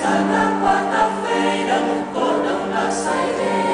Sáng qua ta Sana đâu feira no cordão da saideira